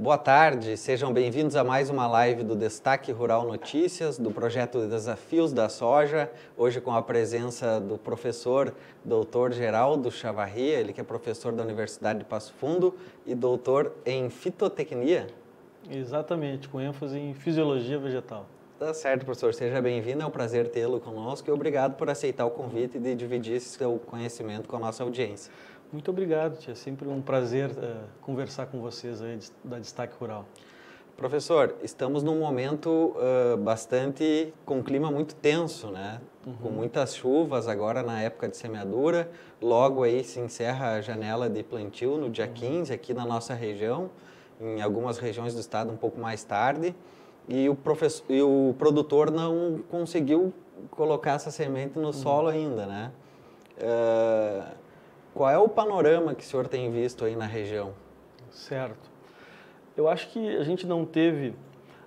Boa tarde, sejam bem-vindos a mais uma live do Destaque Rural Notícias, do projeto Desafios da Soja, hoje com a presença do professor doutor Geraldo Chavarria, ele que é professor da Universidade de Passo Fundo e doutor em fitotecnia. Exatamente, com ênfase em fisiologia vegetal. Tá certo, professor. Seja bem-vindo. É um prazer tê-lo conosco e obrigado por aceitar o convite de dividir seu conhecimento com a nossa audiência. Muito obrigado, tia. É sempre um prazer uh, conversar com vocês aí da Destaque Rural. Professor, estamos num momento uh, bastante com um clima muito tenso, né? Uhum. Com muitas chuvas agora na época de semeadura. Logo aí se encerra a janela de plantio no dia uhum. 15 aqui na nossa região, em algumas regiões do estado um pouco mais tarde. E o, professor, e o produtor não conseguiu colocar essa semente no uhum. solo ainda, né? Uh, qual é o panorama que o senhor tem visto aí na região? Certo. Eu acho que a gente não teve,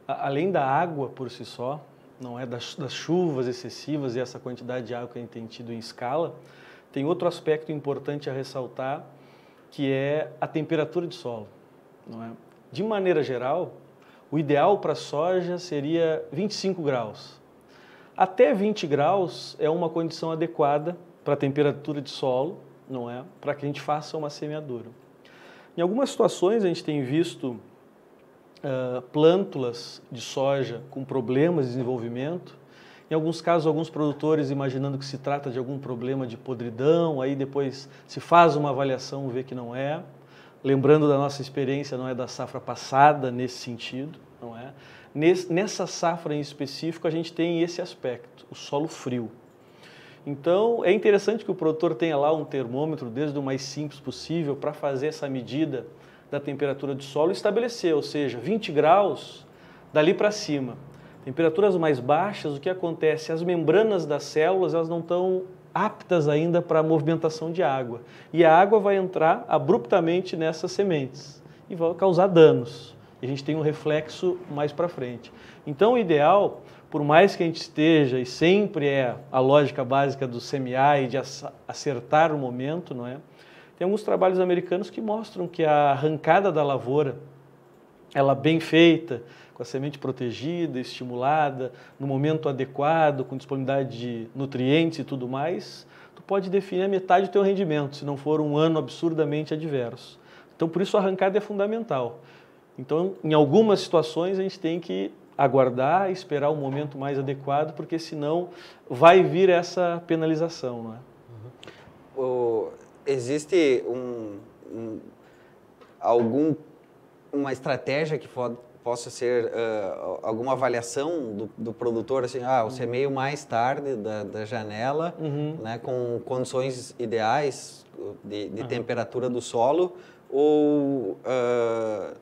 além da água por si só, não é das, das chuvas excessivas e essa quantidade de água que a gente tem tido em escala, tem outro aspecto importante a ressaltar, que é a temperatura de solo. Não é? De maneira geral, o ideal para soja seria 25 graus. Até 20 graus é uma condição adequada para a temperatura de solo, não é? Para que a gente faça uma semeadura. Em algumas situações a gente tem visto uh, plântulas de soja com problemas de desenvolvimento. Em alguns casos, alguns produtores imaginando que se trata de algum problema de podridão, aí depois se faz uma avaliação, vê que não é. Lembrando da nossa experiência, não é da safra passada nesse sentido, não é? Nessa safra em específico, a gente tem esse aspecto, o solo frio. Então, é interessante que o produtor tenha lá um termômetro, desde o mais simples possível, para fazer essa medida da temperatura do solo e estabelecer, ou seja, 20 graus dali para cima. Temperaturas mais baixas, o que acontece? As membranas das células elas não estão aptas ainda para a movimentação de água. E a água vai entrar abruptamente nessas sementes e vai causar danos. A gente tem um reflexo mais para frente. Então, o ideal, por mais que a gente esteja, e sempre é a lógica básica do semear e de acertar o momento, não é? Tem alguns trabalhos americanos que mostram que a arrancada da lavoura, ela bem feita, com a semente protegida, estimulada, no momento adequado, com disponibilidade de nutrientes e tudo mais, tu pode definir a metade do teu rendimento, se não for um ano absurdamente adverso. Então, por isso a arrancada é fundamental. Então, em algumas situações, a gente tem que aguardar, esperar o momento mais adequado, porque senão vai vir essa penalização. Não é? Uhum. O, existe um, um, algum uma estratégia que for, possa ser uh, alguma avaliação do, do, produtor assim ah o semeio mais tarde da, da janela uhum. né com condições ideais de, de uhum. temperatura do solo ou uh,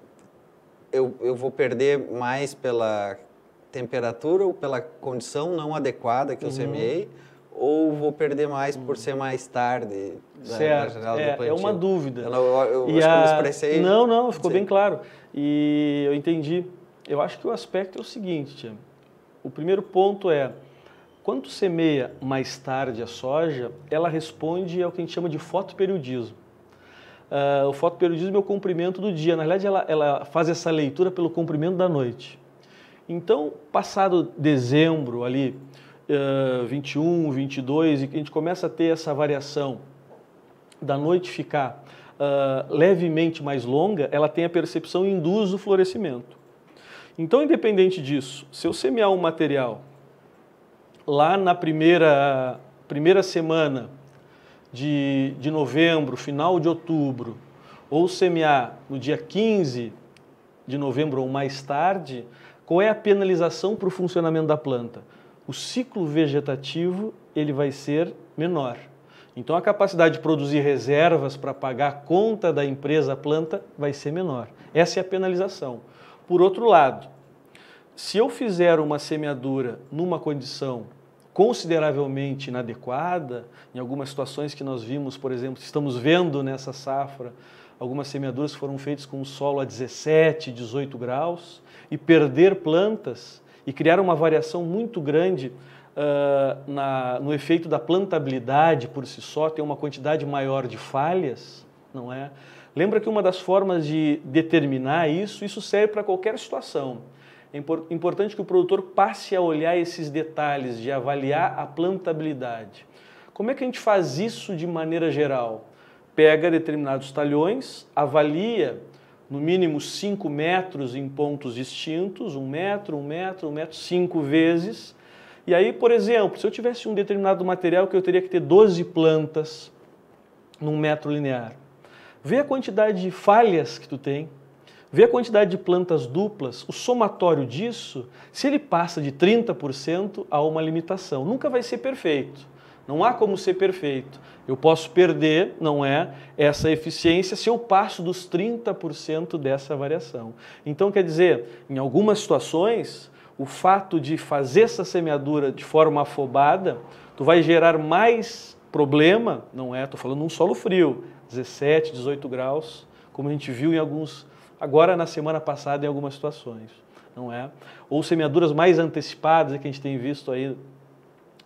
eu, eu vou perder mais pela temperatura ou pela condição não adequada que eu uhum. semeei ou vou perder mais por ser mais tarde certo. na janela é, do plantio? É uma dúvida. Eu, eu, eu acho a... que eu me expressei... Não, não, ficou Sim. bem claro. E eu entendi. Eu acho que o aspecto é o seguinte, tia. O primeiro ponto é, quando semeia mais tarde a soja, ela responde ao que a gente chama de fotoperiodismo. Uh, o fotoperiodismo é o comprimento do dia. Na verdade, ela, ela faz essa leitura pelo comprimento da noite. Então, passado dezembro ali, uh, 21, 22, e que a gente começa a ter essa variação da noite ficar uh, levemente mais longa, ela tem a percepção e induz o florescimento. Então, independente disso, se eu semear um material lá na primeira, primeira semana de, de novembro, final de outubro, ou semear no dia 15 de novembro ou mais tarde, qual é a penalização para o funcionamento da planta? o ciclo vegetativo ele vai ser menor. Então a capacidade de produzir reservas para pagar a conta da empresa planta vai ser menor. Essa é a penalização. Por outro lado, se eu fizer uma semeadura numa condição consideravelmente inadequada, em algumas situações que nós vimos, por exemplo, estamos vendo nessa safra, algumas semeaduras foram feitas com o solo a 17, 18 graus, e perder plantas e criar uma variação muito grande uh, na, no efeito da plantabilidade por si só, ter uma quantidade maior de falhas, não é? Lembra que uma das formas de determinar isso, isso serve para qualquer situação. É importante que o produtor passe a olhar esses detalhes, de avaliar a plantabilidade. Como é que a gente faz isso de maneira geral? Pega determinados talhões, avalia no mínimo 5 metros em pontos distintos, um metro, um metro, um metro, cinco vezes. E aí, por exemplo, se eu tivesse um determinado material que eu teria que ter 12 plantas num metro linear, vê a quantidade de falhas que tu tem, vê a quantidade de plantas duplas, o somatório disso, se ele passa de 30%, há uma limitação. Nunca vai ser perfeito. Não há como ser perfeito. Eu posso perder, não é, essa eficiência se eu passo dos 30% dessa variação. Então, quer dizer, em algumas situações, o fato de fazer essa semeadura de forma afobada, tu vai gerar mais problema, não é? Estou falando num solo frio, 17, 18 graus, como a gente viu em alguns agora na semana passada em algumas situações, não é? Ou semeaduras mais antecipadas que a gente tem visto aí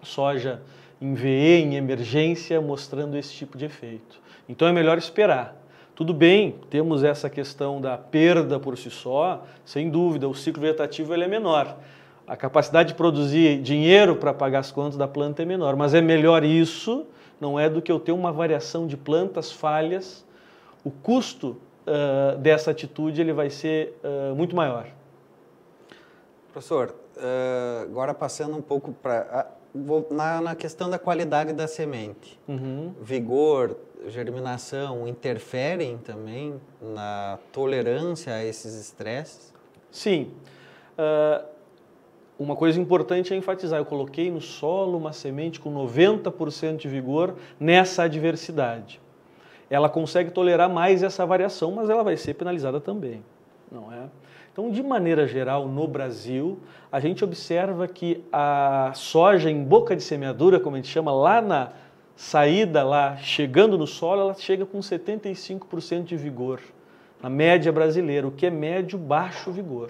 soja em VE, em emergência, mostrando esse tipo de efeito. Então é melhor esperar. Tudo bem, temos essa questão da perda por si só, sem dúvida, o ciclo vegetativo ele é menor. A capacidade de produzir dinheiro para pagar as contas da planta é menor, mas é melhor isso, não é do que eu ter uma variação de plantas falhas. O custo uh, dessa atitude ele vai ser uh, muito maior. Professor, uh, agora passando um pouco para na, na, questão da qualidade da semente, uhum. vigor, germinação interferem também na tolerância a esses estresses? Sim. uma coisa importante é enfatizar: eu coloquei no solo uma semente com 90% de vigor nessa adversidade ela consegue tolerar mais essa variação, mas ela vai ser penalizada também, não é? Então, de maneira geral, no Brasil, a gente observa que a soja em boca de semeadura, como a gente chama, lá na saída, lá chegando no solo, ela chega com 75% de vigor, na média brasileira, o que é médio baixo vigor.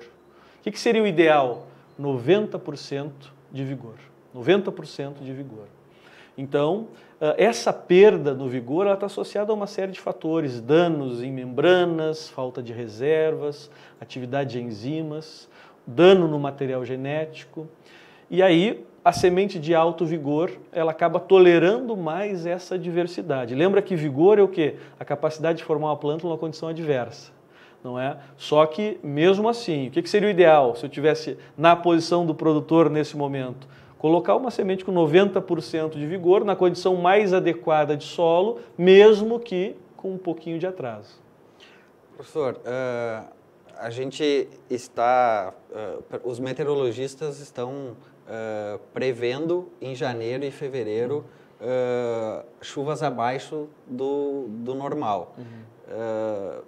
O que seria o ideal? 90% de vigor. 90% de vigor. Então, essa perda no vigor está associada a uma série de fatores, danos em membranas, falta de reservas, atividade de enzimas, dano no material genético. E aí, a semente de alto vigor, ela acaba tolerando mais essa diversidade. Lembra que vigor é o quê? A capacidade de formar uma planta numa condição adversa. Não é? Só que, mesmo assim, o que seria o ideal se eu tivesse na posição do produtor nesse momento? Colocar uma semente com 90% de vigor na condição mais adequada de solo, mesmo que com um pouquinho de atraso. Professor, uh, a gente está, uh, os meteorologistas estão uh, prevendo em janeiro e fevereiro chuvas abaixo do, do normal. Uhum.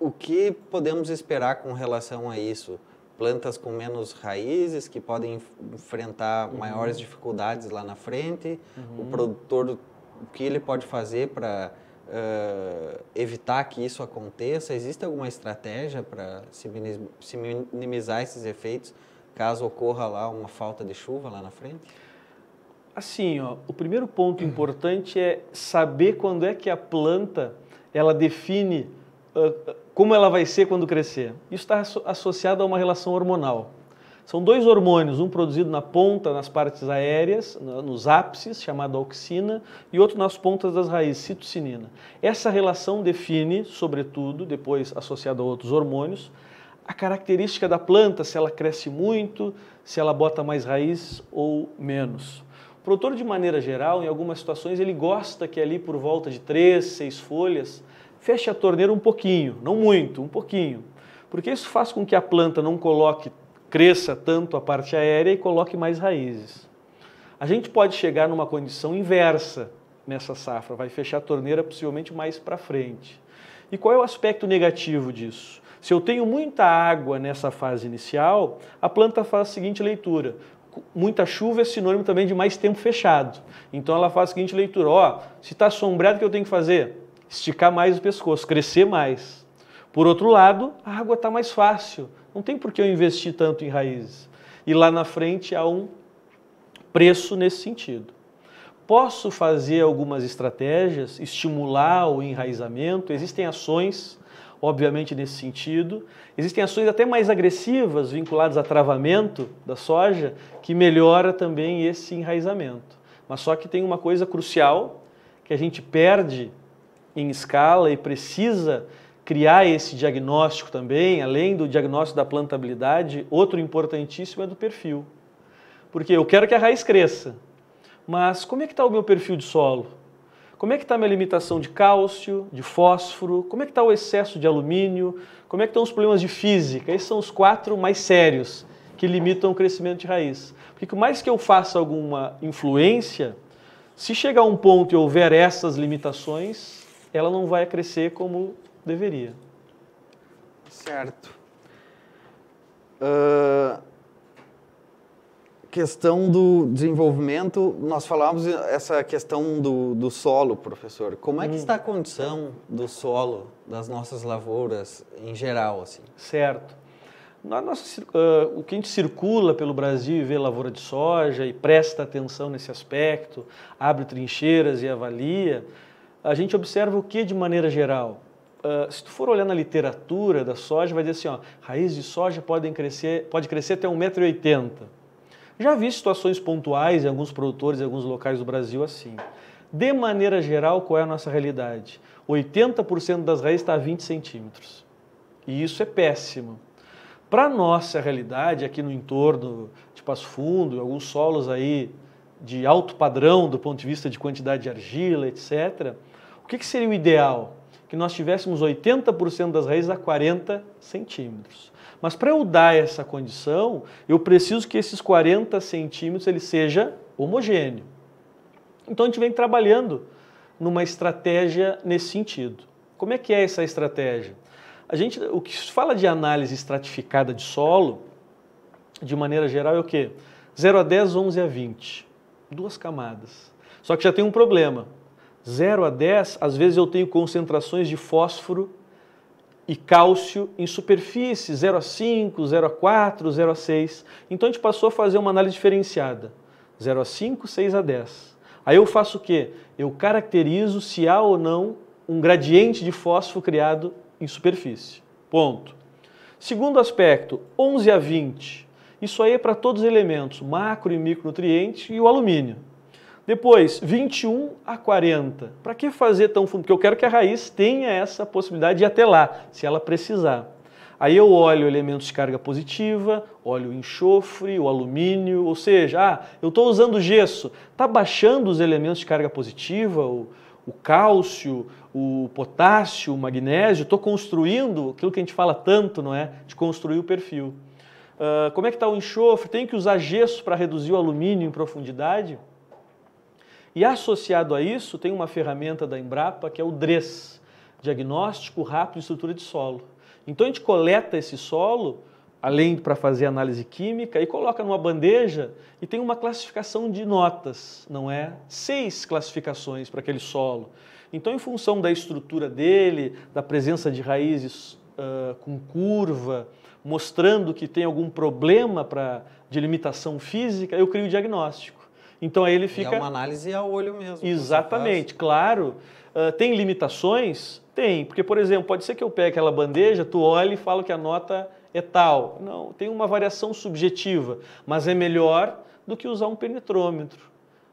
o que podemos esperar com relação a isso? Plantas com menos raízes que podem enfrentar uhum. maiores dificuldades lá na frente. Uhum. O produtor, o que ele pode fazer para uh, evitar que isso aconteça? Existe alguma estratégia para se, se minimizar esses efeitos caso ocorra lá uma falta de chuva lá na frente? Assim, ó, o primeiro ponto importante é saber quando é que a planta ela define como ela vai ser quando crescer. Isso está associado a uma relação hormonal. São dois hormônios, um produzido na ponta, nas partes aéreas, nos ápices, chamado auxina, e outro nas pontas das raízes, citocinina. Essa relação define, sobretudo, depois associado a outros hormônios, a característica da planta, se ela cresce muito, se ela bota mais raiz ou menos. O produtor, de maneira geral, em algumas situações, ele gosta que ali por volta de três, seis folhas, feche a torneira um pouquinho, não muito, um pouquinho, porque isso faz com que a planta não coloque, cresça tanto a parte aérea e coloque mais raízes. A gente pode chegar numa condição inversa nessa safra, vai fechar a torneira possivelmente mais para frente. E qual é o aspecto negativo disso? Se eu tenho muita água nessa fase inicial, a planta faz a seguinte leitura: muita chuva é sinônimo também de mais tempo fechado. Então ela faz a seguinte leitura: ó, se está sombreado, o que eu tenho que fazer? Esticar mais o pescoço, crescer mais. Por outro lado, a água está mais fácil, não tem por que eu investir tanto em raízes. E lá na frente há um preço nesse sentido. Posso fazer algumas estratégias, estimular o enraizamento, existem ações, obviamente, nesse sentido. Existem ações até mais agressivas vinculadas a travamento da soja, que melhora também esse enraizamento. Mas só que tem uma coisa crucial que a gente perde em escala e precisa criar esse diagnóstico também, além do diagnóstico da plantabilidade, outro importantíssimo é do perfil. Porque eu quero que a raiz cresça, mas como é que está o meu perfil de solo? Como é que está a minha limitação de cálcio, de fósforo? Como é que está o excesso de alumínio? Como é que estão os problemas de física? Esses são os quatro mais sérios que limitam o crescimento de raiz. Porque por mais que eu faça alguma influência, se chegar a um ponto e houver essas limitações, ela não vai crescer como deveria. Certo. Uh, questão do desenvolvimento, nós falamos essa questão do, do solo, professor. Como é que hum. está a condição do solo das nossas lavouras em geral, assim? Certo. Na nossa, uh, o que a gente circula pelo Brasil e vê lavoura de soja e presta atenção nesse aspecto, abre trincheiras e avalia, a gente observa o que de maneira geral? Uh, se tu for olhar na literatura da soja, vai dizer assim, ó, raiz de soja podem crescer, pode crescer até 1,80m. Já vi situações pontuais em alguns produtores em alguns locais do Brasil assim. De maneira geral, qual é a nossa realidade? 80% das raízes está a 20 centímetros. E isso é péssimo. Para a nossa realidade, aqui no entorno de Passo Fundo, alguns solos aí de alto padrão do ponto de vista de quantidade de argila, etc., o que, que seria o ideal? Que nós tivéssemos 80% das raízes a 40 centímetros. Mas para eu dar essa condição, eu preciso que esses 40 centímetros ele seja homogêneo. Então a gente vem trabalhando numa estratégia nesse sentido. Como é que é essa estratégia? A gente, o que se fala de análise estratificada de solo, de maneira geral, é o quê? 0 a 10, 11 a 20. Duas camadas. Só que já tem um problema. 0 a 10, às vezes eu tenho concentrações de fósforo e cálcio em superfície, 0 a 5, 0 a 4, 0 a 6. Então a gente passou a fazer uma análise diferenciada, 0 a 5, 6 a 10. Aí eu faço o quê? Eu caracterizo se há ou não um gradiente de fósforo criado em superfície. Ponto. Segundo aspecto, 11 a 20. Isso aí é para todos os elementos, macro e micronutrientes e o alumínio. Depois, 21 a 40. Para que fazer tão fundo? Porque eu quero que a raiz tenha essa possibilidade de ir até lá, se ela precisar. Aí eu olho elementos de carga positiva, olho o enxofre, o alumínio, ou seja, ah, eu estou usando gesso, está baixando os elementos de carga positiva, o, o cálcio, o potássio, o magnésio, estou construindo aquilo que a gente fala tanto, não é? De construir o perfil. Uh, como é que está o enxofre? Tem que usar gesso para reduzir o alumínio em profundidade? E associado a isso, tem uma ferramenta da Embrapa que é o DRES, Diagnóstico Rápido de Estrutura de Solo. Então a gente coleta esse solo, além para fazer análise química, e coloca numa bandeja e tem uma classificação de notas, não é? Seis classificações para aquele solo. Então, em função da estrutura dele, da presença de raízes uh, com curva, mostrando que tem algum problema pra, de limitação física, eu crio o diagnóstico. Então aí ele fica. E é uma análise ao olho mesmo. Exatamente, claro. Uh, tem limitações? Tem, porque, por exemplo, pode ser que eu pegue aquela bandeja, tu olhe e falo que a nota é tal. Não, tem uma variação subjetiva, mas é melhor do que usar um penetrômetro,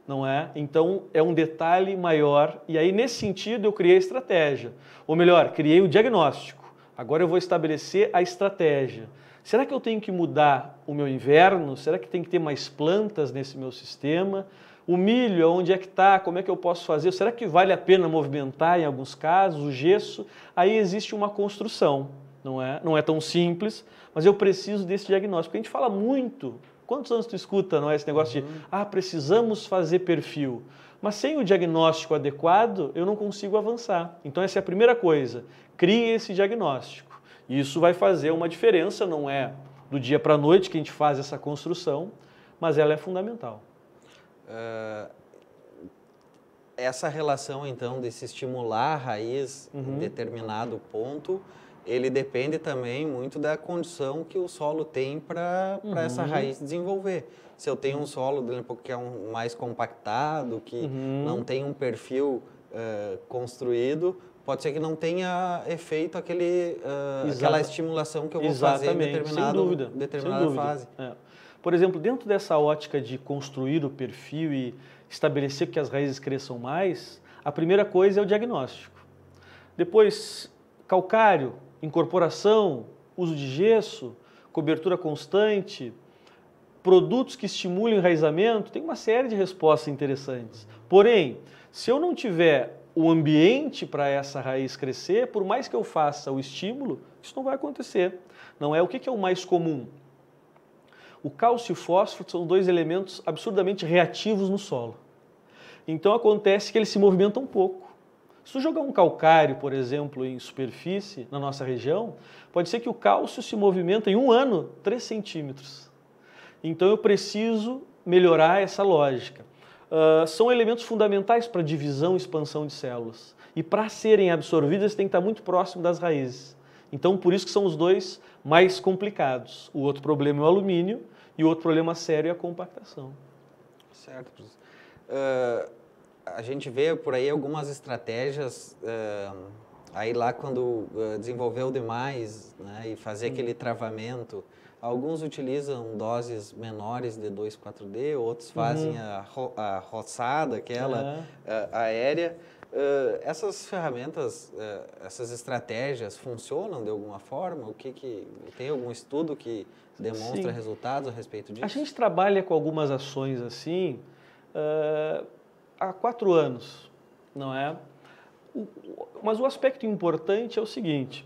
não é? Então é um detalhe maior. E aí, nesse sentido, eu criei a estratégia. Ou melhor, criei o diagnóstico. Agora eu vou estabelecer a estratégia. Será que eu tenho que mudar o meu inverno? Será que tem que ter mais plantas nesse meu sistema? O milho, onde é que está? Como é que eu posso fazer? Será que vale a pena movimentar em alguns casos? O gesso? Aí existe uma construção, não é? Não é tão simples, mas eu preciso desse diagnóstico. a gente fala muito. Quantos anos tu escuta, não é? Esse negócio uhum. de, ah, precisamos fazer perfil. Mas sem o diagnóstico adequado, eu não consigo avançar. Então, essa é a primeira coisa. Crie esse diagnóstico. Isso vai fazer uma diferença, não é do dia para a noite que a gente faz essa construção, mas ela é fundamental. Uh, essa relação, então, de se estimular a raiz uhum. em determinado ponto ele depende também muito da condição que o solo tem para uhum. essa raiz desenvolver. Se eu tenho um solo que é um mais compactado, que uhum. não tem um perfil uh, construído, pode ser que não tenha efeito aquele, uh, aquela estimulação que eu vou Exatamente. fazer em determinado, Sem dúvida. determinada Sem dúvida. fase. É. Por exemplo, dentro dessa ótica de construir o perfil e estabelecer que as raízes cresçam mais, a primeira coisa é o diagnóstico. Depois, calcário, incorporação, uso de gesso, cobertura constante, produtos que estimulem o enraizamento, tem uma série de respostas interessantes. Porém, se eu não tiver o ambiente para essa raiz crescer, por mais que eu faça o estímulo, isso não vai acontecer. Não é o que é o mais comum. O cálcio e o fósforo são dois elementos absurdamente reativos no solo. Então acontece que eles se movimentam um pouco. Se tu jogar um calcário, por exemplo, em superfície na nossa região, pode ser que o cálcio se movimenta em um ano 3 centímetros. Então eu preciso melhorar essa lógica. Uh, são elementos fundamentais para divisão e expansão de células. E para serem absorvidas, tem que estar muito próximo das raízes. Então, por isso que são os dois mais complicados. O outro problema é o alumínio e o outro problema sério é a compactação. Certo. Uh, a gente vê por aí algumas estratégias, uh, aí lá quando desenvolveu demais né, e fazer aquele travamento, Alguns utilizam doses menores de 2,4-D, outros fazem uhum. a, ro a roçada, aquela uhum. a, aérea. Uh, essas ferramentas, uh, essas estratégias funcionam de alguma forma? O que, que tem algum estudo que demonstra Sim. resultados a respeito disso? A gente trabalha com algumas ações assim uh, há quatro anos, não é? O, mas o aspecto importante é o seguinte: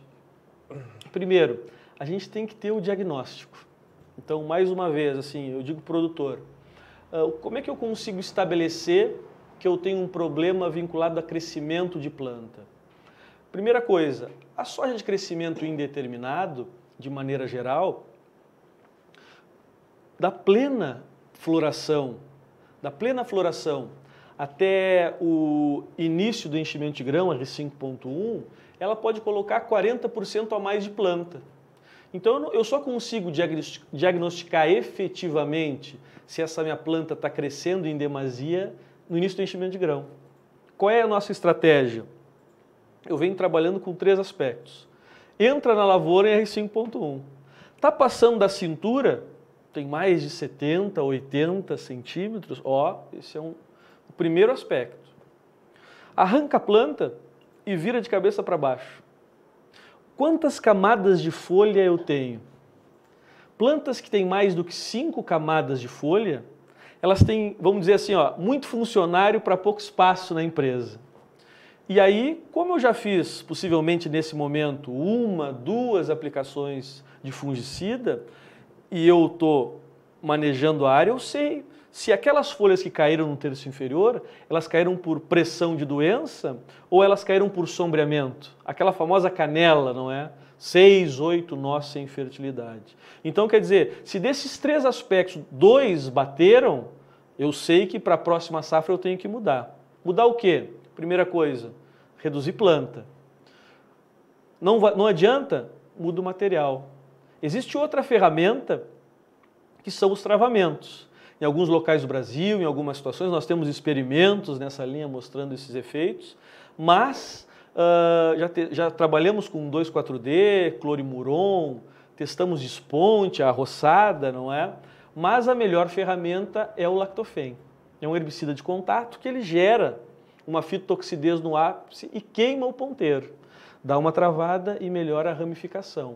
primeiro, a gente tem que ter o diagnóstico. Então, mais uma vez, assim, eu digo produtor, uh, como é que eu consigo estabelecer que eu tenho um problema vinculado a crescimento de planta? Primeira coisa, a soja de crescimento indeterminado, de maneira geral, da plena floração, da plena floração até o início do enchimento de grão, R5.1, ela pode colocar 40% a mais de planta. Então eu só consigo diagnosticar efetivamente se essa minha planta está crescendo em demasia no início do enchimento de grão. Qual é a nossa estratégia? Eu venho trabalhando com três aspectos. Entra na lavoura em R5.1. Está passando da cintura, tem mais de 70, 80 centímetros, ó, esse é um, o primeiro aspecto. Arranca a planta e vira de cabeça para baixo. Quantas camadas de folha eu tenho? Plantas que têm mais do que cinco camadas de folha, elas têm, vamos dizer assim, ó, muito funcionário para pouco espaço na empresa. E aí, como eu já fiz, possivelmente nesse momento, uma, duas aplicações de fungicida, e eu estou manejando a área, eu sei se aquelas folhas que caíram no terço inferior, elas caíram por pressão de doença ou elas caíram por sombreamento. Aquela famosa canela, não é? Seis, oito nós sem fertilidade. Então, quer dizer, se desses três aspectos, dois bateram, eu sei que para a próxima safra eu tenho que mudar. Mudar o quê? Primeira coisa, reduzir planta. Não, não adianta, muda o material. Existe outra ferramenta que são os travamentos. Em alguns locais do Brasil, em algumas situações, nós temos experimentos nessa linha mostrando esses efeitos, mas uh, já, te, já, trabalhamos com 2,4-D, clorimuron, testamos esponte, a roçada, não é? Mas a melhor ferramenta é o lactofen. É um herbicida de contato que ele gera uma fitotoxidez no ápice e queima o ponteiro. Dá uma travada e melhora a ramificação.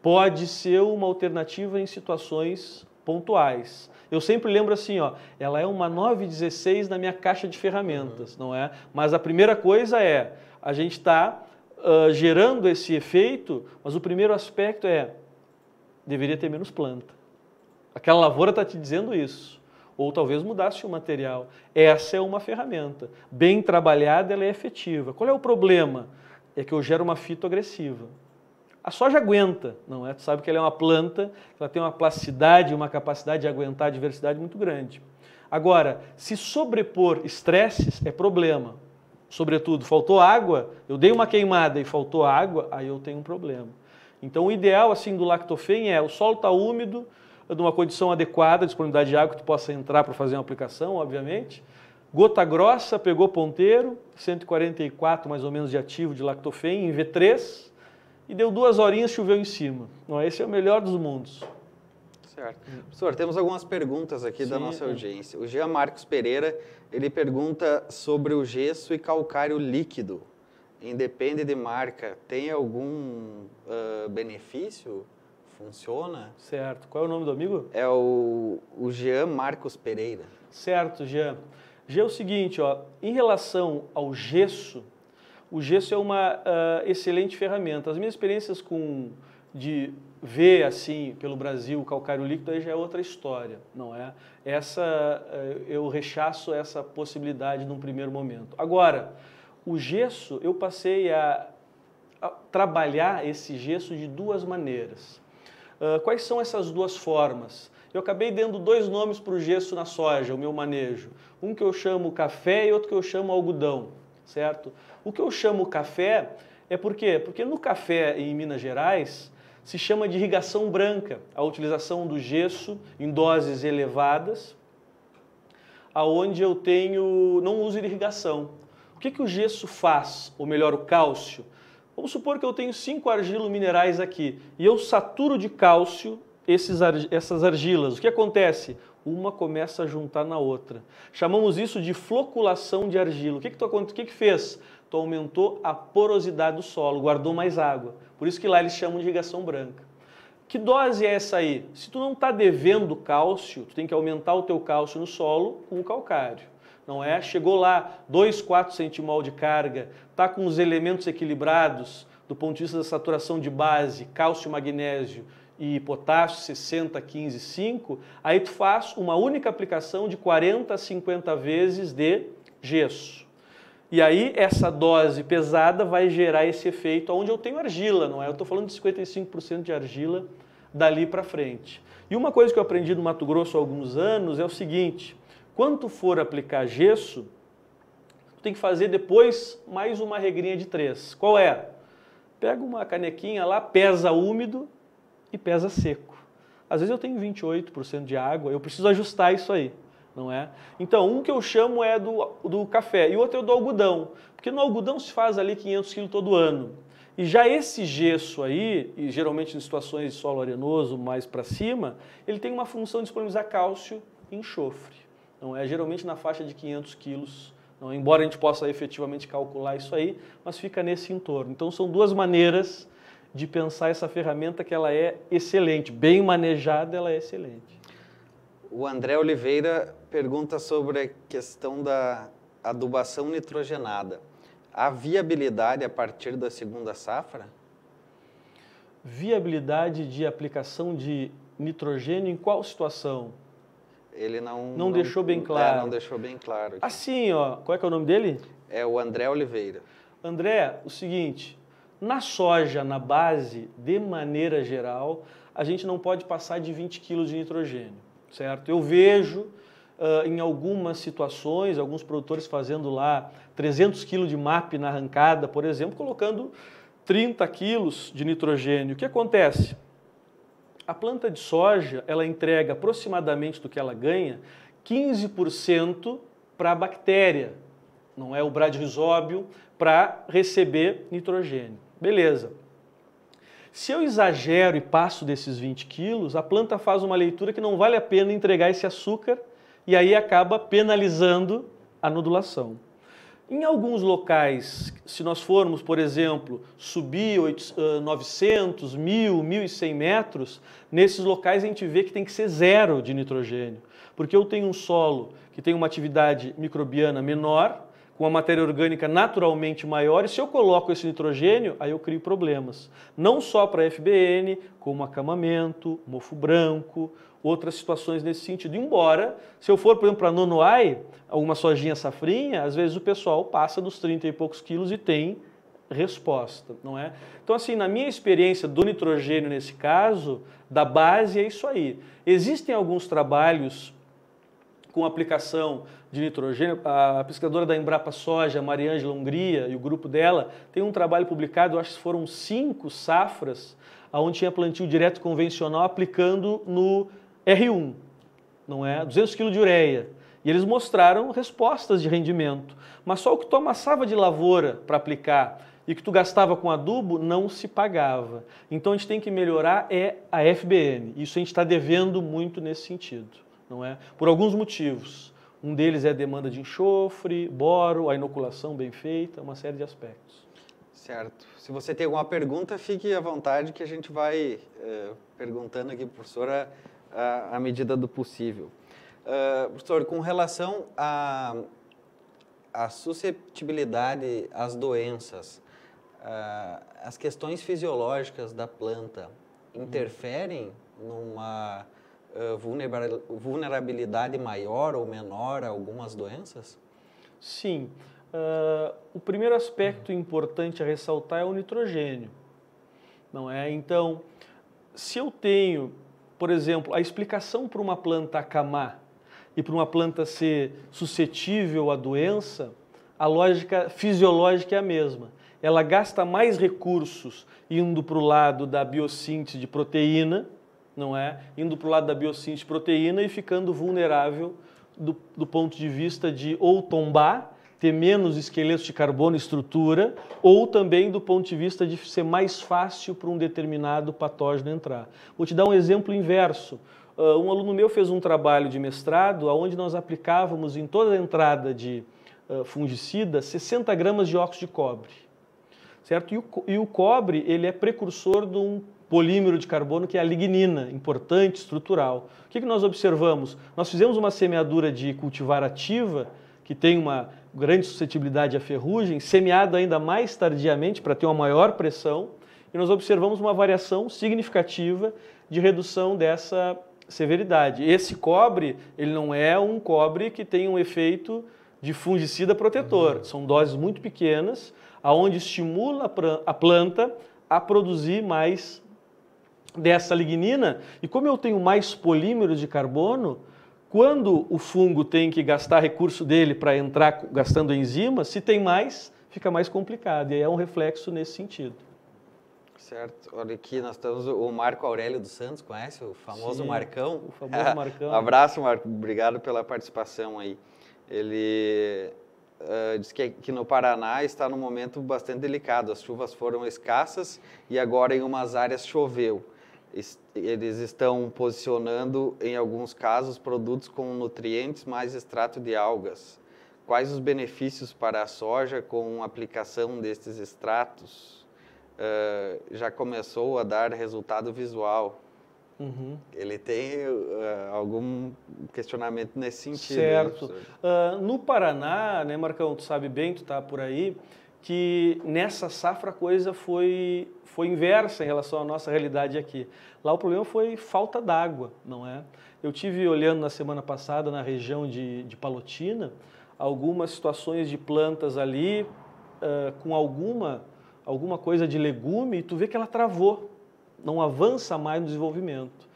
Pode ser uma alternativa em situações pontuais. Eu sempre lembro assim, ó, ela é uma 916 na minha caixa de ferramentas, uhum. não é? Mas a primeira coisa é, a gente está uh, gerando esse efeito, mas o primeiro aspecto é, deveria ter menos planta. Aquela lavoura está te dizendo isso. Ou talvez mudasse o material. Essa é uma ferramenta. Bem trabalhada, ela é efetiva. Qual é o problema? É que eu gero uma fito agressiva. A soja aguenta, não é? Tu sabe que ela é uma planta, ela tem uma plasticidade, uma capacidade de aguentar a diversidade muito grande. Agora, se sobrepor estresses é problema. Sobretudo, faltou água, eu dei uma queimada e faltou água, aí eu tenho um problema. Então, o ideal assim do lactofen é o solo está úmido, numa condição adequada, disponibilidade de água que tu possa entrar para fazer uma aplicação, obviamente. Gota grossa, pegou ponteiro, 144 mais ou menos de ativo de lactofen em V3 e deu duas horinhas, choveu em cima. Não, esse é o melhor dos mundos. Certo. Professor, temos algumas perguntas aqui Sim, da nossa audiência. O Jean Marcos Pereira, ele pergunta sobre o gesso e calcário líquido. Independe de marca, tem algum uh, benefício? Funciona? Certo. Qual é o nome do amigo? É o, o Jean Marcos Pereira. Certo, Jean. Jean é o seguinte, ó, em relação ao gesso, o gesso é uma uh, excelente ferramenta. As minhas experiências com de ver assim pelo Brasil o calcário líquido aí já é outra história, não é? Essa uh, eu rechaço essa possibilidade num primeiro momento. Agora, o gesso eu passei a, a trabalhar esse gesso de duas maneiras. Uh, quais são essas duas formas? Eu acabei dando dois nomes para o gesso na soja, o meu manejo. Um que eu chamo café e outro que eu chamo algodão, certo? O que eu chamo café é por quê? Porque no café em Minas Gerais se chama de irrigação branca, a utilização do gesso em doses elevadas, aonde eu tenho não uso irrigação. O que, que o gesso faz, ou melhor, o cálcio? Vamos supor que eu tenho cinco argilos minerais aqui e eu saturo de cálcio esses, essas argilas. O que acontece? Uma começa a juntar na outra. Chamamos isso de floculação de argila. O que, que, tu, o que, que fez? Tu aumentou a porosidade do solo, guardou mais água. Por isso que lá eles chamam de irrigação branca. Que dose é essa aí? Se tu não está devendo cálcio, tu tem que aumentar o teu cálcio no solo com o calcário. Não é? Chegou lá 2, 4 centimol de carga, está com os elementos equilibrados do ponto de vista da saturação de base, cálcio, magnésio e potássio 60, 15, 5, aí tu faz uma única aplicação de 40 a 50 vezes de gesso. E aí essa dose pesada vai gerar esse efeito onde eu tenho argila, não é? Eu estou falando de 55% de argila dali para frente. E uma coisa que eu aprendi no Mato Grosso há alguns anos é o seguinte, quando for aplicar gesso, tem que fazer depois mais uma regrinha de três. Qual é? Pega uma canequinha lá, pesa úmido, e pesa seco. Às vezes eu tenho 28% de água, eu preciso ajustar isso aí, não é? Então, um que eu chamo é do, do café e o outro é do algodão, porque no algodão se faz ali 500 kg todo ano. E já esse gesso aí, e geralmente em situações de solo arenoso mais para cima, ele tem uma função de disponibilizar cálcio e enxofre. Não é geralmente na faixa de 500 quilos, não, embora a gente possa efetivamente calcular isso aí, mas fica nesse entorno. Então são duas maneiras de pensar essa ferramenta que ela é excelente, bem manejada, ela é excelente. O André Oliveira pergunta sobre a questão da adubação nitrogenada. Há viabilidade a partir da segunda safra? Viabilidade de aplicação de nitrogênio em qual situação? Ele não, não, não deixou bem claro. É, não deixou bem claro. Aqui. Assim, ó, qual é é o nome dele? É o André Oliveira. André, o seguinte, na soja, na base, de maneira geral, a gente não pode passar de 20 kg de nitrogênio, certo? Eu vejo uh, em algumas situações, alguns produtores fazendo lá 300 kg de MAP na arrancada, por exemplo, colocando 30 quilos de nitrogênio. O que acontece? A planta de soja, ela entrega aproximadamente do que ela ganha 15% para a bactéria, não é o bradyrhizóbio, para receber nitrogênio. Beleza. Se eu exagero e passo desses 20 quilos, a planta faz uma leitura que não vale a pena entregar esse açúcar e aí acaba penalizando a nodulação. Em alguns locais, se nós formos, por exemplo, subir 900, 1000, 1100 metros, nesses locais a gente vê que tem que ser zero de nitrogênio, porque eu tenho um solo que tem uma atividade microbiana menor, com a matéria orgânica naturalmente maior, e se eu coloco esse nitrogênio, aí eu crio problemas. Não só para FBN, como acamamento, mofo branco, outras situações nesse sentido. Embora, se eu for, por exemplo, para Nonoai, alguma sojinha safrinha, às vezes o pessoal passa dos 30 e poucos quilos e tem resposta, não é? Então, assim, na minha experiência do nitrogênio nesse caso, da base é isso aí. Existem alguns trabalhos com aplicação de nitrogênio. A pesquisadora da Embrapa Soja, Mariângela Hungria, e o grupo dela, tem um trabalho publicado, acho que foram cinco safras, onde tinha plantio direto convencional aplicando no R1, não é? 200 kg de ureia. E eles mostraram respostas de rendimento. Mas só o que tu amassava de lavoura para aplicar e que tu gastava com adubo não se pagava. Então a gente tem que melhorar é a FBN. Isso a gente está devendo muito nesse sentido não é? Por alguns motivos. Um deles é a demanda de enxofre, boro, a inoculação bem feita, uma série de aspectos. Certo. Se você tem alguma pergunta, fique à vontade que a gente vai uh, perguntando aqui, professora, à medida do possível. Uh, professor, com relação à a, a, susceptibilidade às doenças, uh, as questões fisiológicas da planta interferem numa vulnerabilidade maior ou menor a algumas doenças? Sim. Uh, o primeiro aspecto importante a ressaltar é o nitrogênio. Não é? Então, se eu tenho, por exemplo, a explicação para uma planta acamar e para uma planta ser suscetível à doença, a lógica fisiológica é a mesma. Ela gasta mais recursos indo para o lado da biossíntese de proteína, não é? Indo para o lado da biossíntese proteína e ficando vulnerável do, do ponto de vista de ou tombar, ter menos esqueletos de carbono e estrutura, ou também do ponto de vista de ser mais fácil para um determinado patógeno entrar. Vou te dar um exemplo inverso. Uh, um aluno meu fez um trabalho de mestrado onde nós aplicávamos em toda a entrada de uh, fungicida 60 gramas de óxido de cobre. Certo? E o, e o cobre ele é precursor de um polímero de carbono, que é a lignina, importante, estrutural. O que, que nós observamos? Nós fizemos uma semeadura de cultivar ativa, que tem uma grande suscetibilidade à ferrugem, semeada ainda mais tardiamente para ter uma maior pressão, e nós observamos uma variação significativa de redução dessa severidade. Esse cobre, ele não é um cobre que tem um efeito de fungicida protetor. Uhum. São doses muito pequenas, aonde estimula a planta a produzir mais dessa lignina, e como eu tenho mais polímeros de carbono, quando o fungo tem que gastar recurso dele para entrar gastando enzimas, se tem mais, fica mais complicado. E aí é um reflexo nesse sentido. Certo. Olha aqui, nós temos o Marco Aurélio dos Santos, conhece? O famoso Sim, Marcão. O famoso Marcão. um abraço, Marco. Obrigado pela participação aí. Ele uh, diz que, que no Paraná está num momento bastante delicado. As chuvas foram escassas e agora em umas áreas choveu eles estão posicionando, em alguns casos, produtos com nutrientes mais extrato de algas. Quais os benefícios para a soja com a aplicação destes extratos? Uh, já começou a dar resultado visual. Uhum. Ele tem uh, algum questionamento nesse sentido? Né, certo. Né, uh, no Paraná, né, Marcão, tu sabe bem, tu está por aí, que nessa safra a coisa foi, foi inversa em relação à nossa realidade aqui. Lá o problema foi falta d'água, não é? Eu tive olhando na semana passada na região de, de Palotina algumas situações de plantas ali uh, com alguma, alguma coisa de legume e tu vê que ela travou, não avança mais no desenvolvimento.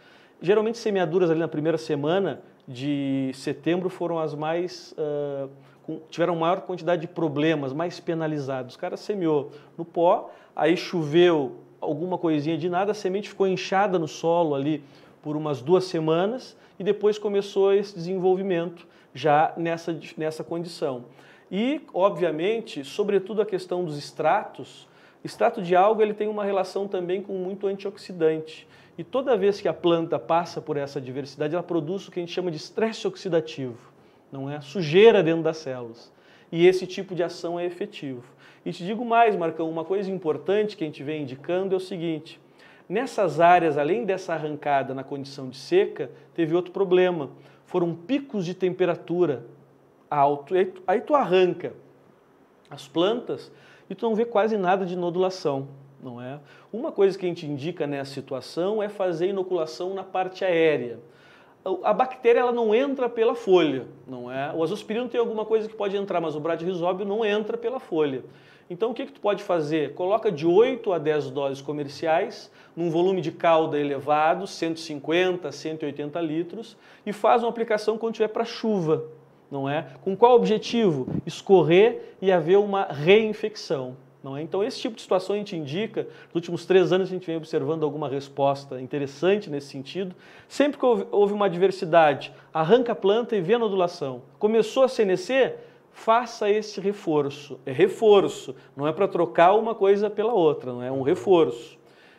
Geralmente semeaduras ali na primeira semana de setembro foram as mais uh, com, tiveram maior quantidade de problemas, mais penalizados. O cara semeou no pó, aí choveu alguma coisinha de nada, a semente ficou inchada no solo ali por umas duas semanas e depois começou esse desenvolvimento já nessa, nessa condição. E, obviamente, sobretudo a questão dos extratos, extrato de alga ele tem uma relação também com muito antioxidante. E toda vez que a planta passa por essa diversidade, ela produz o que a gente chama de estresse oxidativo não é sujeira dentro das células. E esse tipo de ação é efetivo. E te digo mais, Marcão, uma coisa importante que a gente vem indicando é o seguinte: nessas áreas, além dessa arrancada na condição de seca, teve outro problema. Foram picos de temperatura alto. Aí tu arranca as plantas e tu não vê quase nada de nodulação, não é? Uma coisa que a gente indica nessa situação é fazer inoculação na parte aérea a bactéria ela não entra pela folha, não é? O azospirino tem alguma coisa que pode entrar, mas o bradyrhizóbio não entra pela folha. Então o que, que tu pode fazer? Coloca de 8 a 10 doses comerciais num volume de calda elevado, 150, 180 litros, e faz uma aplicação quando tiver para chuva, não é? Com qual objetivo? Escorrer e haver uma reinfecção. Não é? Então, esse tipo de situação a gente indica, nos últimos três anos a gente vem observando alguma resposta interessante nesse sentido. Sempre que houve uma adversidade, arranca a planta e vê a nodulação. Começou a CNC, faça esse reforço. É reforço, não é para trocar uma coisa pela outra, não é um reforço.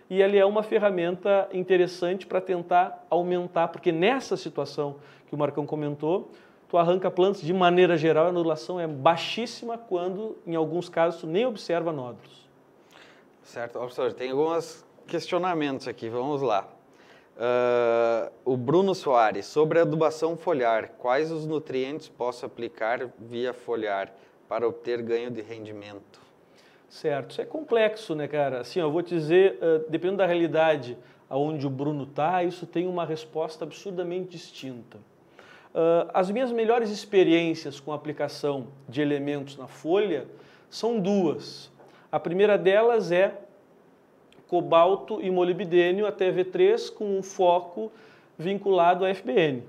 E ele é uma ferramenta interessante para tentar aumentar, porque nessa situação que o Marcão comentou, tu arranca plantas, de maneira geral, a anulação é baixíssima quando, em alguns casos, tu nem observa nódulos. Certo. Professor, tem alguns questionamentos aqui, vamos lá. Uh, o Bruno Soares, sobre adubação foliar, quais os nutrientes posso aplicar via foliar para obter ganho de rendimento? Certo, isso é complexo, né, cara? Assim, eu vou te dizer, uh, dependendo da realidade aonde o Bruno está, isso tem uma resposta absurdamente distinta. Uh, as minhas melhores experiências com a aplicação de elementos na folha são duas. A primeira delas é cobalto e molibdênio até V3 com um foco vinculado à FBN.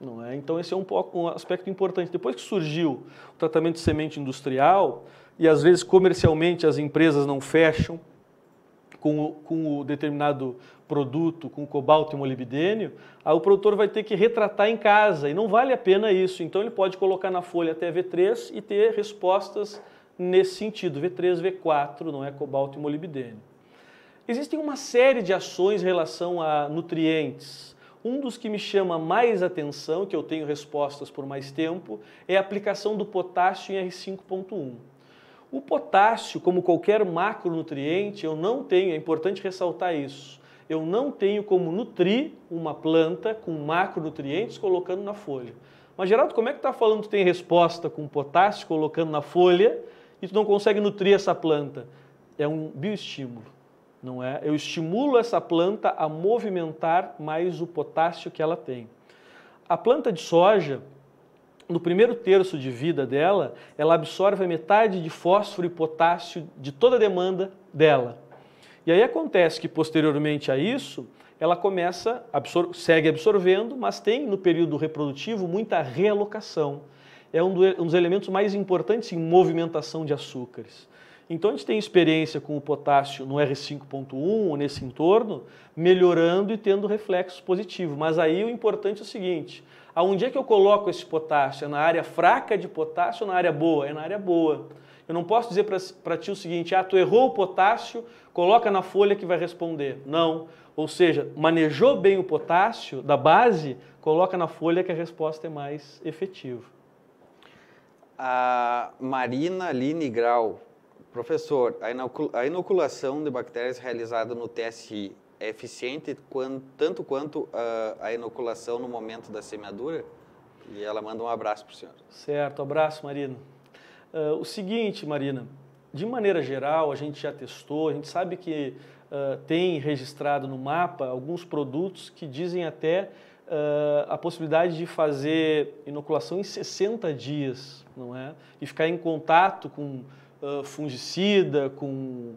Não é? Então esse é um, um aspecto importante. Depois que surgiu o tratamento de semente industrial, e às vezes comercialmente as empresas não fecham com com o determinado produto, com cobalto e molibdênio, aí o produtor vai ter que retratar em casa e não vale a pena isso. Então ele pode colocar na folha até V3 e ter respostas nesse sentido, V3, V4, não é cobalto e molibdênio. Existem uma série de ações em relação a nutrientes. Um dos que me chama mais atenção, que eu tenho respostas por mais tempo, é a aplicação do potássio em R5.1. O potássio, como qualquer macronutriente, eu não tenho, é importante ressaltar isso, eu não tenho como nutrir uma planta com macronutrientes colocando na folha. Mas, Geraldo, como é que está falando que tem resposta com potássio colocando na folha e tu não consegue nutrir essa planta? É um bioestímulo, não é? Eu estimulo essa planta a movimentar mais o potássio que ela tem. A planta de soja, no primeiro terço de vida dela, ela absorve a metade de fósforo e potássio de toda a demanda dela. E aí acontece que posteriormente a isso, ela começa, absor segue absorvendo, mas tem no período reprodutivo muita realocação. É um, do, um dos elementos mais importantes em movimentação de açúcares. Então a gente tem experiência com o potássio no R5.1, nesse entorno, melhorando e tendo reflexos positivos. Mas aí o importante é o seguinte, aonde é que eu coloco esse potássio? É na área fraca de potássio ou na área boa? É na área boa. Eu não posso dizer para ti o seguinte, ah, tu errou o potássio, coloca na folha que vai responder. Não. Ou seja, manejou bem o potássio da base, coloca na folha que a resposta é mais efetiva. A Marina Line Grau, professor, a inoculação de bactérias realizada no TSI é eficiente quanto, tanto quanto a, a inoculação no momento da semeadura? E ela manda um abraço para o senhor. Certo, abraço, Marina. Uh, o seguinte, Marina, de maneira geral, a gente já testou, a gente sabe que uh, tem registrado no mapa alguns produtos que dizem até uh, a possibilidade de fazer inoculação em 60 dias, não é? E ficar em contato com fungicida, com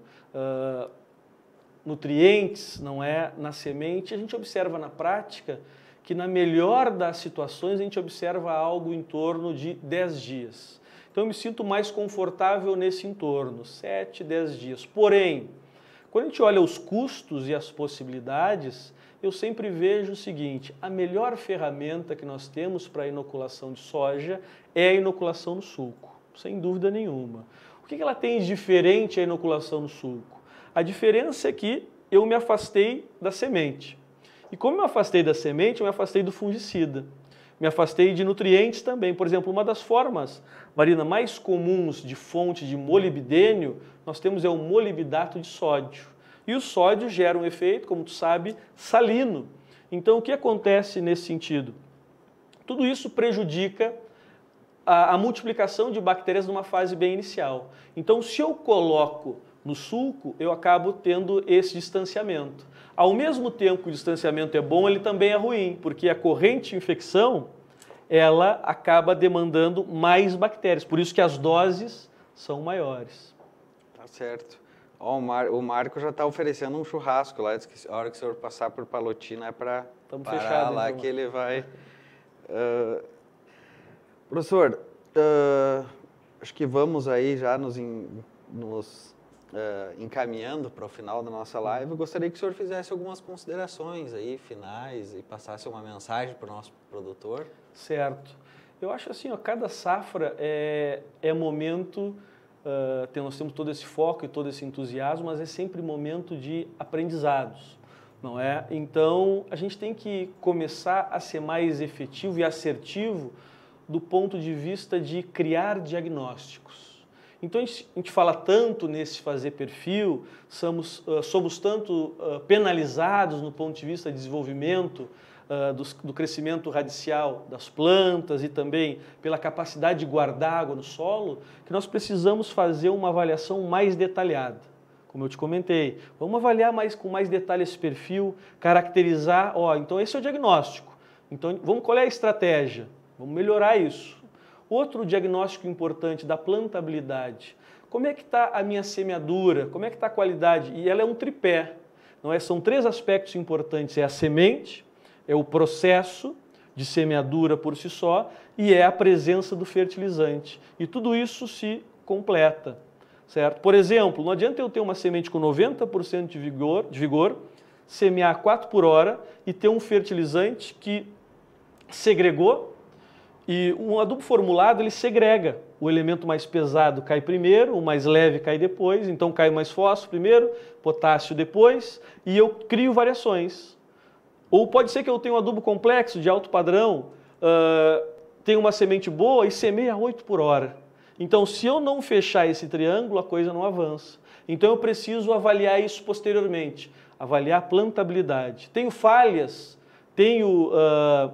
nutrientes, não é? Na semente. A gente observa na prática que na melhor das situações a gente observa algo em torno de 10 dias. Então eu me sinto mais confortável nesse entorno, 7, 10 dias. Porém, quando a gente olha os custos e as possibilidades, eu sempre vejo o seguinte: a melhor ferramenta que nós temos para a inoculação de soja é a inoculação no sulco, sem dúvida nenhuma. O que ela tem de diferente a inoculação no sulco? A diferença é que eu me afastei da semente. E como eu me afastei da semente, eu me afastei do fungicida me afastei de nutrientes também. Por exemplo, uma das formas, Marina, mais comuns de fonte de molibdênio, nós temos é o molibdato de sódio. E o sódio gera um efeito, como tu sabe, salino. Então, o que acontece nesse sentido? Tudo isso prejudica a, a multiplicação de bactérias numa fase bem inicial. Então, se eu coloco no sulco, eu acabo tendo esse distanciamento. Ao mesmo tempo que o distanciamento é bom, ele também é ruim, porque a corrente de infecção ela acaba demandando mais bactérias, por isso que as doses são maiores. Tá certo. Ó, o, Mar, o Marco já está oferecendo um churrasco lá. A hora que o senhor passar por Palotina é para parar fechado, lá então. que ele vai. Uh, professor, uh, acho que vamos aí já nos, in, nos uh, encaminhando para o final da nossa live. Eu gostaria que o senhor fizesse algumas considerações aí finais e passasse uma mensagem para o nosso produtor. Certo. Eu acho assim, ó, cada safra é, é momento Uh, tem, nós temos todo esse foco e todo esse entusiasmo, mas é sempre momento de aprendizados, não é? Então, a gente tem que começar a ser mais efetivo e assertivo do ponto de vista de criar diagnósticos. Então, a gente, a gente fala tanto nesse fazer perfil, somos, uh, somos tanto uh, penalizados no ponto de vista de desenvolvimento, uh, do, do, crescimento radicial das plantas e também pela capacidade de guardar água no solo, que nós precisamos fazer uma avaliação mais detalhada. Como eu te comentei, vamos avaliar mais com mais detalhe esse perfil, caracterizar, ó, então esse é o diagnóstico. Então vamos qual é a estratégia? Vamos melhorar isso. Outro diagnóstico importante da plantabilidade. Como é que está a minha semeadura? Como é que está a qualidade? E ela é um tripé. Não é? São três aspectos importantes: é a semente, é o processo de semeadura por si só e é a presença do fertilizante. E tudo isso se completa, certo? Por exemplo, não adianta eu ter uma semente com 90% de vigor, de vigor, semear 4 por hora e ter um fertilizante que segregou e um adubo formulado ele segrega. O elemento mais pesado cai primeiro, o mais leve cai depois, então cai mais fósforo primeiro, potássio depois, e eu crio variações. Ou pode ser que eu tenha um adubo complexo de alto padrão, uh, tenha uma semente boa e semeia 8 por hora. Então, se eu não fechar esse triângulo, a coisa não avança. Então, eu preciso avaliar isso posteriormente, avaliar a plantabilidade. Tenho falhas, tenho uh,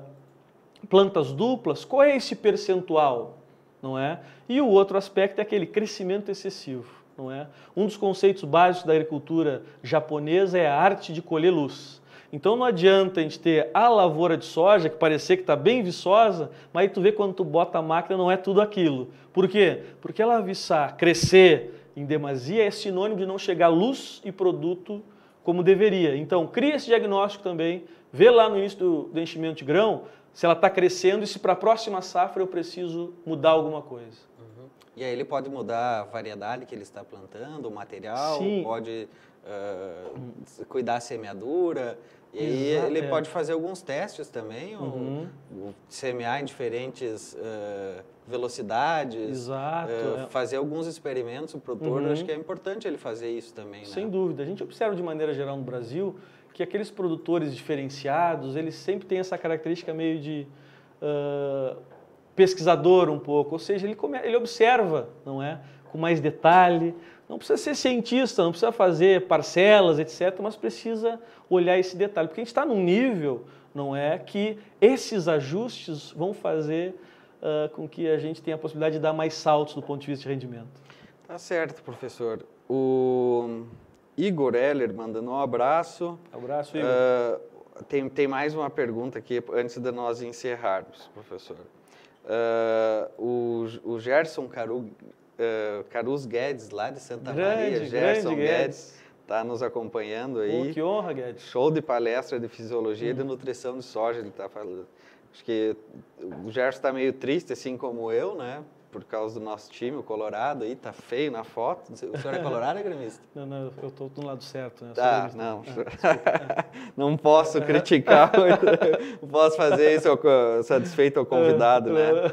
plantas duplas, qual é esse percentual? Não é? E o outro aspecto é aquele crescimento excessivo. Não é? Um dos conceitos básicos da agricultura japonesa é a arte de colher luz. Então não adianta a gente ter a lavoura de soja, que parecer que está bem viçosa, mas aí tu vê quando tu bota a máquina não é tudo aquilo. Por quê? Porque ela viçar, crescer em demasia é sinônimo de não chegar luz e produto como deveria. Então cria esse diagnóstico também, vê lá no início do, do enchimento de grão se ela está crescendo e se para a próxima safra eu preciso mudar alguma coisa. Uhum. E aí ele pode mudar a variedade que ele está plantando, o material, Sim. pode uh, cuidar da semeadura, e aí ele é. pode fazer alguns testes também, uhum. ou, semear em diferentes uh, velocidades, Exato, uh, é. fazer alguns experimentos. O produtor, uhum. acho que é importante ele fazer isso também. Sem né? dúvida. A gente observa de maneira geral no Brasil que aqueles produtores diferenciados, eles sempre têm essa característica meio de uh, pesquisador um pouco, ou seja, ele, come, ele observa, não é, com mais detalhe, não precisa ser cientista, não precisa fazer parcelas, etc., mas precisa olhar esse detalhe, porque a gente está num nível, não é, que esses ajustes vão fazer uh, com que a gente tenha a possibilidade de dar mais saltos do ponto de vista de rendimento. Tá certo, professor. O Igor Heller mandando um abraço. Abraço, Igor. Uh, tem, tem mais uma pergunta aqui antes de nós encerrarmos, professor. Uh, o, o Gerson Caru, uh, Carus Guedes, lá de Santa grande, Maria, Gerson Guedes, está nos acompanhando aí. Oh, que honra, Guedes. Show de palestra de fisiologia hum. e de nutrição de soja, ele está falando. Acho que o Gerson está meio triste, assim como eu, né? Por causa do nosso time, o Colorado aí, tá feio na foto. O senhor é colorado ou gremista? Não, não, eu estou do lado certo, né? Tá, não. Ah, não posso criticar, não posso fazer isso satisfeito ao convidado, né?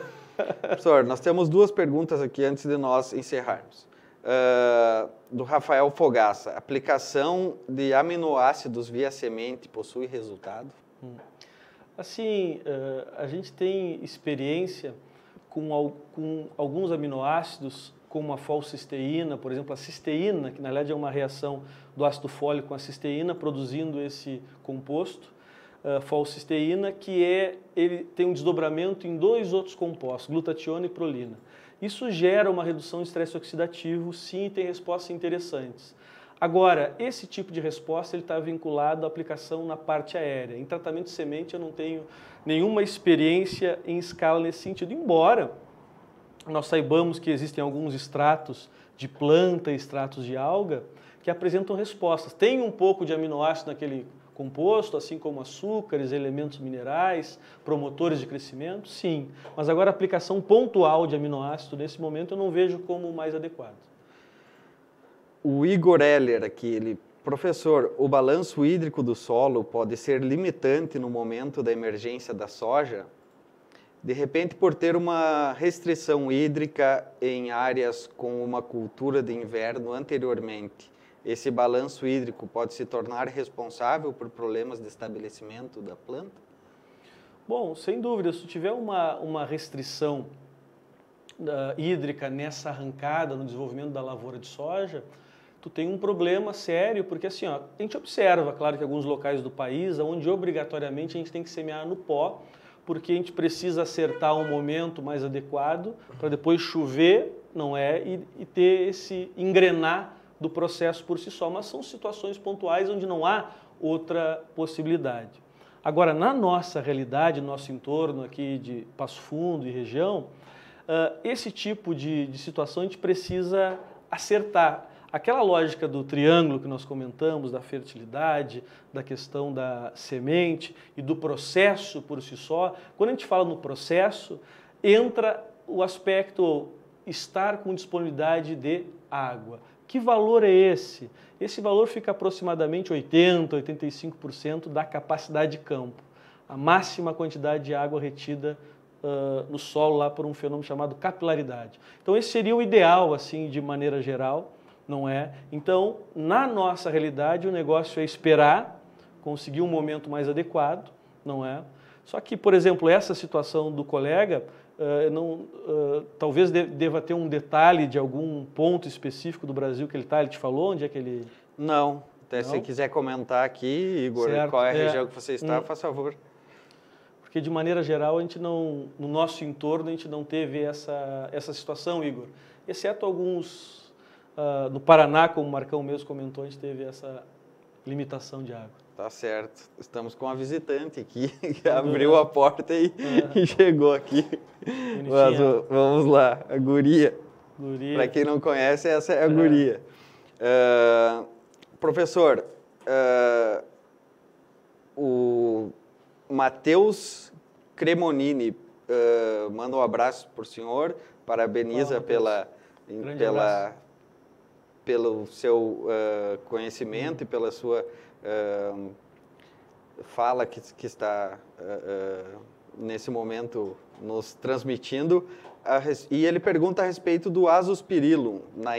Professor, nós temos duas perguntas aqui antes de nós encerrarmos. Uh, do Rafael Fogaça, aplicação de aminoácidos via semente possui resultado? Hum. Assim, uh, a gente tem experiência com, com alguns aminoácidos, como a falcisteína, por exemplo, a cisteína, que na verdade é uma reação do ácido fólico com a cisteína, produzindo esse composto uh, que é, ele tem um desdobramento em dois outros compostos, glutationa e prolina. Isso gera uma redução de estresse oxidativo, sim, e tem respostas interessantes. Agora, esse tipo de resposta está vinculado à aplicação na parte aérea. Em tratamento de semente, eu não tenho nenhuma experiência em escala nesse sentido, embora nós saibamos que existem alguns extratos de planta extratos de alga que apresentam respostas. Tem um pouco de aminoácido naquele composto, assim como açúcares, elementos minerais, promotores de crescimento? Sim. Mas agora a aplicação pontual de aminoácido nesse momento eu não vejo como mais adequado. O Igor Heller aqui, ele, professor, o balanço hídrico do solo pode ser limitante no momento da emergência da soja? De repente, por ter uma restrição hídrica em áreas com uma cultura de inverno anteriormente, esse balanço hídrico pode se tornar responsável por problemas de estabelecimento da planta? Bom, sem dúvida, se tiver uma, uma restrição uh, hídrica nessa arrancada no desenvolvimento da lavoura de soja, tu tem um problema sério, porque assim, ó, a gente observa, claro que alguns locais do país, onde obrigatoriamente a gente tem que semear no pó, porque a gente precisa acertar um momento mais adequado para depois chover, não é, e, e ter esse engrenar do processo por si só, mas são situações pontuais onde não há outra possibilidade. Agora, na nossa realidade, nosso entorno aqui de Passo Fundo e região, uh, esse tipo de, de situação a gente precisa acertar. Aquela lógica do triângulo que nós comentamos, da fertilidade, da questão da semente e do processo por si só, quando a gente fala no processo, entra o aspecto estar com disponibilidade de água. Que valor é esse? Esse valor fica aproximadamente 80, 85% da capacidade de campo, a máxima quantidade de água retida uh, no solo lá por um fenômeno chamado capilaridade. Então esse seria o ideal assim de maneira geral, não é? Então, na nossa realidade, o negócio é esperar conseguir um momento mais adequado, não é? Só que, por exemplo, essa situação do colega, Uh, não, uh, talvez deva ter um detalhe de algum ponto específico do Brasil que ele está. Ele te falou onde é que ele. Não. Até não? se quiser comentar aqui, Igor, certo. qual é a é. região que você está, hum. faz favor. Porque de maneira geral a gente não, no nosso entorno a gente não teve essa essa situação, Igor. Exceto alguns uh, no Paraná, como o Marcão mesmo comentou, a gente teve essa limitação de água. Tá certo. Estamos com uma visitante aqui que abriu a porta e, é. e chegou aqui. Mas, vamos lá, a guria. guria. Para quem não conhece, essa é a é. guria. Uh, professor, uh, o Matheus Cremonini uh, manda um abraço para o senhor, parabeniza pela, pela, pelo seu conhecimento hum. e pela sua uh, fala que, que está uh, nesse momento nos transmitindo. e ele pergunta a respeito do azospirillum na,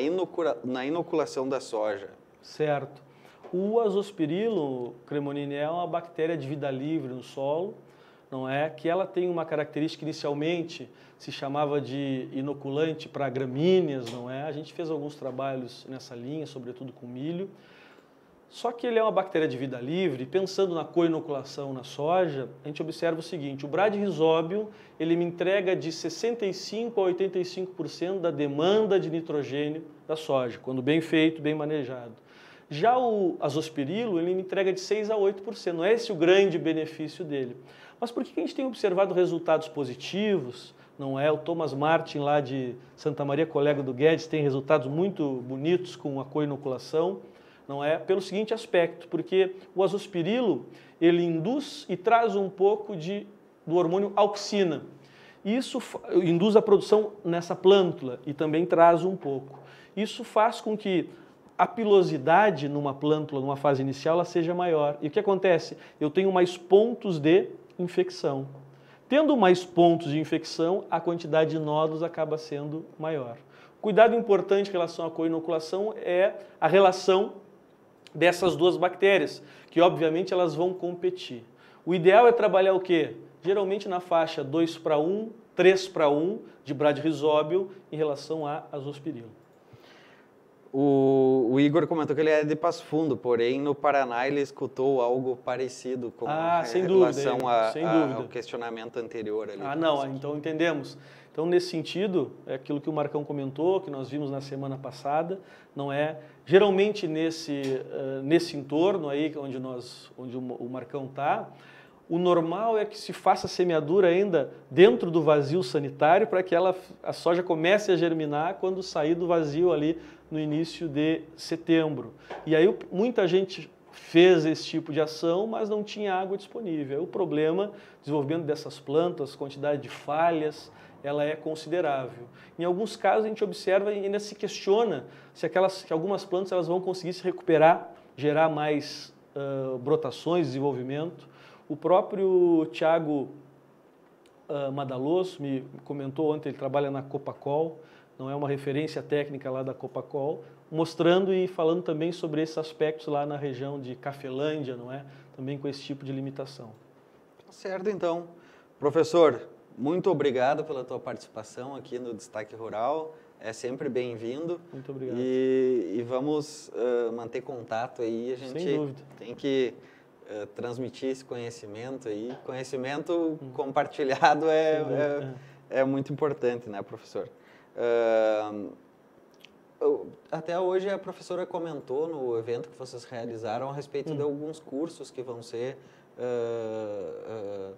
na inoculação da soja. Certo. O azospirillum, Cremonini, é uma bactéria de vida livre no solo, não é? Que ela tem uma característica inicialmente se chamava de inoculante para gramíneas, não é? A gente fez alguns trabalhos nessa linha, sobretudo com milho. Só que ele é uma bactéria de vida livre, pensando na co-inoculação na soja, a gente observa o seguinte, o bradyrhizobium, ele me entrega de 65 a 85% da demanda de nitrogênio da soja, quando bem feito, bem manejado. Já o azospirilo, ele me entrega de 6 a 8%, não é esse o grande benefício dele. Mas por que a gente tem observado resultados positivos? Não é? O Thomas Martin, lá de Santa Maria, colega do Guedes, tem resultados muito bonitos com a co-inoculação não é? Pelo seguinte aspecto, porque o azospirilo, ele induz e traz um pouco de, do hormônio auxina. Isso induz a produção nessa plântula e também traz um pouco. Isso faz com que a pilosidade numa plântula, numa fase inicial, ela seja maior. E o que acontece? Eu tenho mais pontos de infecção. Tendo mais pontos de infecção, a quantidade de nódulos acaba sendo maior. Cuidado importante em relação à co-inoculação é a relação dessas duas bactérias, que obviamente elas vão competir. O ideal é trabalhar o quê? Geralmente na faixa 2 para 1, 3 para 1 de bradyrhizóbio em relação a azospirilo. O, o, Igor comentou que ele é de Passo Fundo, porém no Paraná ele escutou algo parecido com ah, em relação dúvida, a, sem a, dúvida. ao questionamento anterior. Ali ah, não, então entendemos. Então, nesse sentido, é aquilo que o Marcão comentou, que nós vimos na semana passada, não é? Geralmente nesse, uh, nesse entorno aí onde, nós, onde o Marcão está, O normal é que se faça semeadura ainda dentro do vazio sanitário para que ela, a soja comece a germinar quando sair do vazio ali no início de setembro. E aí muita gente fez esse tipo de ação, mas não tinha água disponível. O problema, desenvolvimento dessas plantas, quantidade de falhas, ela é considerável. Em alguns casos a gente observa e ainda se questiona se, aquelas, se algumas plantas elas vão conseguir se recuperar, gerar mais uh, brotações, desenvolvimento. O próprio Tiago uh, Madalos me comentou ontem, ele trabalha na Copacol, não é uma referência técnica lá da Copacol, mostrando e falando também sobre esses aspectos lá na região de Cafelândia, não é? Também com esse tipo de limitação. Tá certo, então. Professor, muito obrigado pela tua participação aqui no Destaque Rural. É sempre bem-vindo. Muito obrigado. E, e vamos uh, manter contato aí. A gente Sem dúvida. tem que uh, transmitir esse conhecimento aí. Conhecimento hum. compartilhado é, é, é, muito importante, né, professor? Uh, até hoje a professora comentou no evento que vocês realizaram a respeito hum. de alguns cursos que vão ser uh, uh,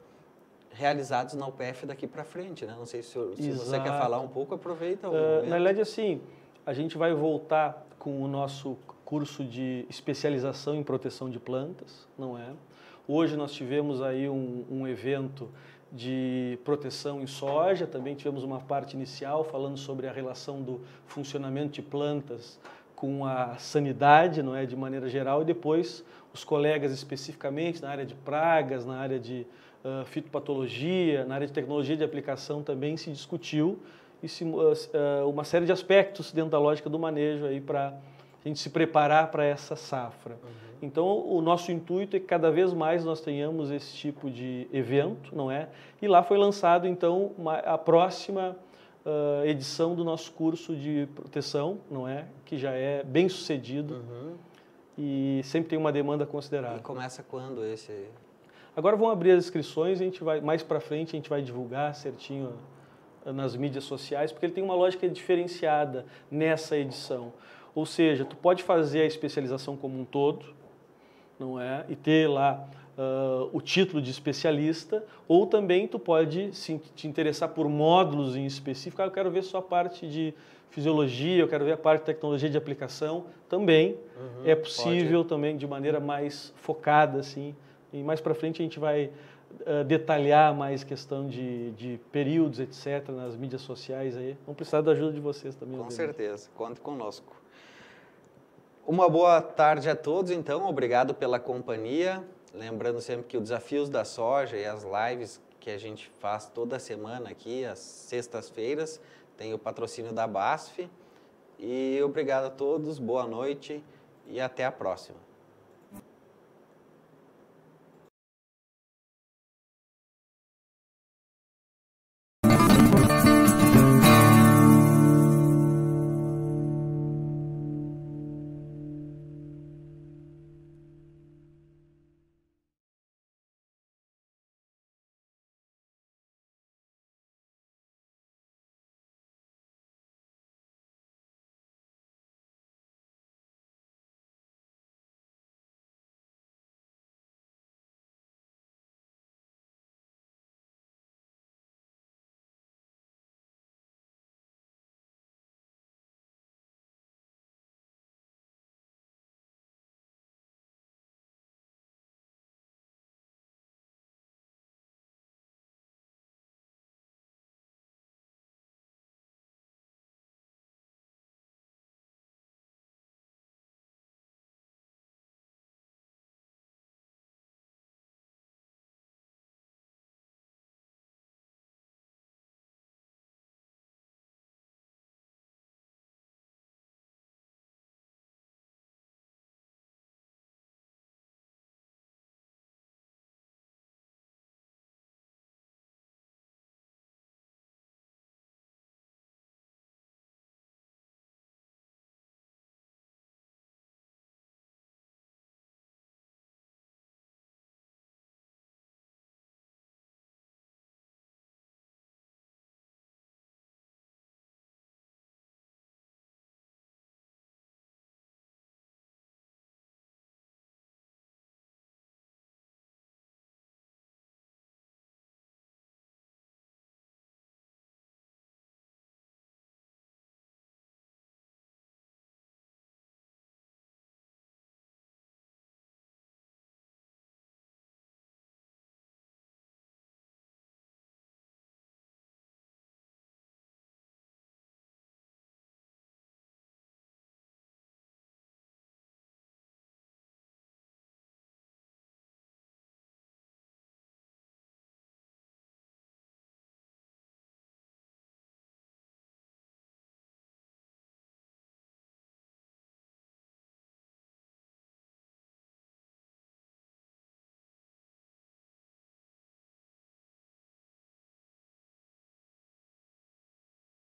realizados na UPF daqui para frente, né? Não sei se, se você quer falar um pouco, aproveita. Uh, na verdade, assim, a gente vai voltar com o nosso curso de especialização em proteção de plantas, não é? Hoje nós tivemos aí um, um evento de proteção em soja, também tivemos uma parte inicial falando sobre a relação do funcionamento de plantas com a sanidade, não é, de maneira geral, e depois os colegas especificamente na área de pragas, na área de uh, fitopatologia, na área de tecnologia de aplicação também se discutiu e se, uh, uma série de aspectos dentro da lógica do manejo aí para a gente se preparar para essa safra. Uhum. Então, o nosso intuito é que cada vez mais nós tenhamos esse tipo de evento, não é? E lá foi lançado, então, uma, a próxima uh, edição do nosso curso de proteção, não é? Que já é bem sucedido uhum. e sempre tem uma demanda considerável. E começa quando esse? Agora vão abrir as inscrições, a gente vai mais para frente a gente vai divulgar certinho nas mídias sociais, porque ele tem uma lógica diferenciada nessa edição. Ou seja, tu pode fazer a especialização como um todo, não é? E ter lá uh, o título de especialista, ou também tu pode se, te interessar por módulos em específico. Ah, eu quero ver só a parte de fisiologia, eu quero ver a parte de tecnologia de aplicação. Também uhum, é possível pode. também de maneira mais focada, assim. E mais para frente a gente vai uh, detalhar mais questão de, de períodos, etc., nas mídias sociais aí. Vamos precisar da ajuda de vocês também. Com certeza, conte conosco. Uma boa tarde a todos, então. Obrigado pela companhia. Lembrando sempre que o Desafios da Soja e as lives que a gente faz toda semana aqui, às sextas-feiras, tem o patrocínio da BASF. E obrigado a todos, boa noite e até a próxima.